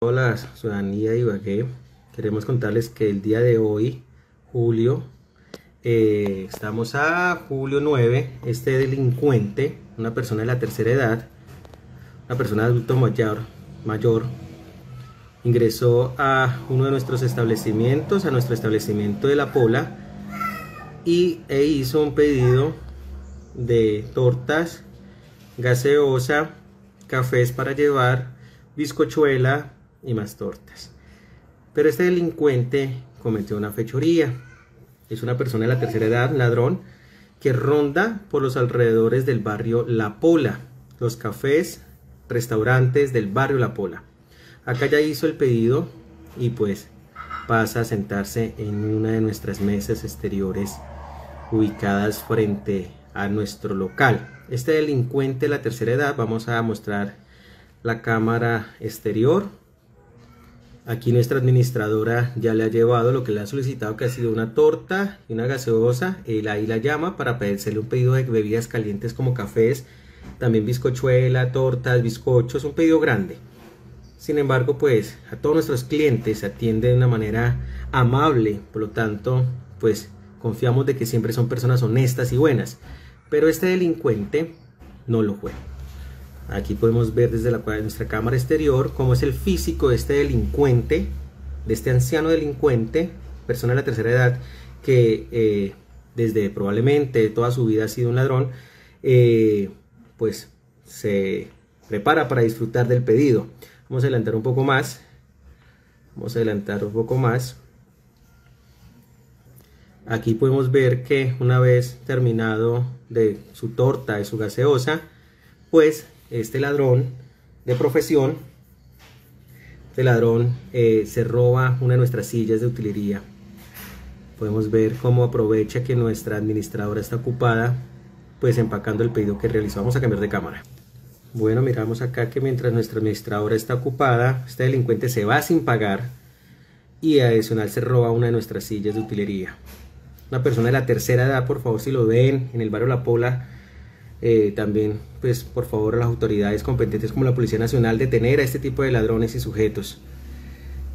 Hola ciudadanía de Ibagué, queremos contarles que el día de hoy, julio, eh, estamos a julio 9, este delincuente, una persona de la tercera edad, una persona de adulto mayor, mayor, ingresó a uno de nuestros establecimientos, a nuestro establecimiento de La Pola, y e hizo un pedido de tortas, gaseosa, cafés para llevar, bizcochuela, y más tortas. Pero este delincuente cometió una fechoría. Es una persona de la tercera edad, ladrón, que ronda por los alrededores del barrio La Pola, los cafés, restaurantes del barrio La Pola. Acá ya hizo el pedido y pues pasa a sentarse en una de nuestras mesas exteriores ubicadas frente a nuestro local. Este delincuente de la tercera edad, vamos a mostrar la cámara exterior Aquí nuestra administradora ya le ha llevado lo que le ha solicitado, que ha sido una torta y una gaseosa. Él ahí la llama para pedirle un pedido de bebidas calientes como cafés, también bizcochuela, tortas, bizcochos, un pedido grande. Sin embargo, pues a todos nuestros clientes se atiende de una manera amable, por lo tanto, pues confiamos de que siempre son personas honestas y buenas. Pero este delincuente no lo fue. Aquí podemos ver desde la, nuestra cámara exterior cómo es el físico de este delincuente, de este anciano delincuente, persona de la tercera edad, que eh, desde probablemente toda su vida ha sido un ladrón, eh, pues se prepara para disfrutar del pedido. Vamos a adelantar un poco más. Vamos a adelantar un poco más. Aquí podemos ver que una vez terminado de su torta y su gaseosa, pues este ladrón de profesión, este ladrón eh, se roba una de nuestras sillas de utilería. Podemos ver cómo aprovecha que nuestra administradora está ocupada, pues empacando el pedido que realizó. Vamos a cambiar de cámara. Bueno, miramos acá que mientras nuestra administradora está ocupada, este delincuente se va sin pagar y adicional se roba una de nuestras sillas de utilería. Una persona de la tercera edad, por favor, si lo ven en el barrio La Pola, eh, también, pues por favor a las autoridades competentes como la Policía Nacional detener a este tipo de ladrones y sujetos,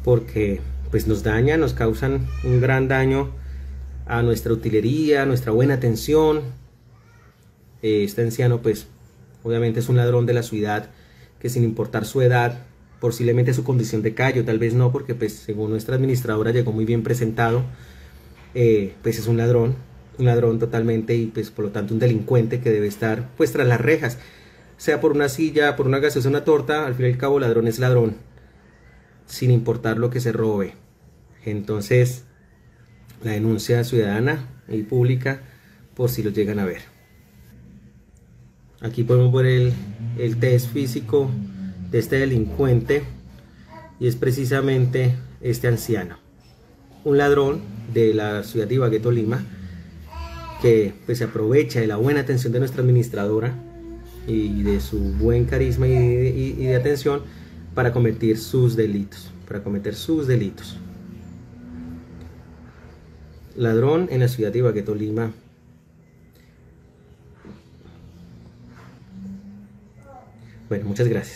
porque pues nos dañan, nos causan un gran daño a nuestra utilería, a nuestra buena atención. Eh, este anciano pues obviamente es un ladrón de la ciudad que sin importar su edad, posiblemente su condición de callo, tal vez no, porque pues según nuestra administradora llegó muy bien presentado, eh, pues es un ladrón, un ladrón totalmente y pues por lo tanto un delincuente que debe estar pues tras las rejas, sea por una silla, por una gaseosa, una torta, al fin y al cabo ladrón es ladrón, sin importar lo que se robe. Entonces, la denuncia ciudadana y pública por si lo llegan a ver. Aquí podemos ver el, el test físico de este delincuente y es precisamente este anciano, un ladrón de la ciudad de Ibagué, Tolima, que pues, se aprovecha de la buena atención de nuestra administradora y de su buen carisma y de, atención para cometer sus delitos, para cometer sus delitos. Ladrón en la ciudad de Ibagué, Tolima. Bueno, muchas gracias.